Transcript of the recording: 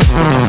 Mm-hmm.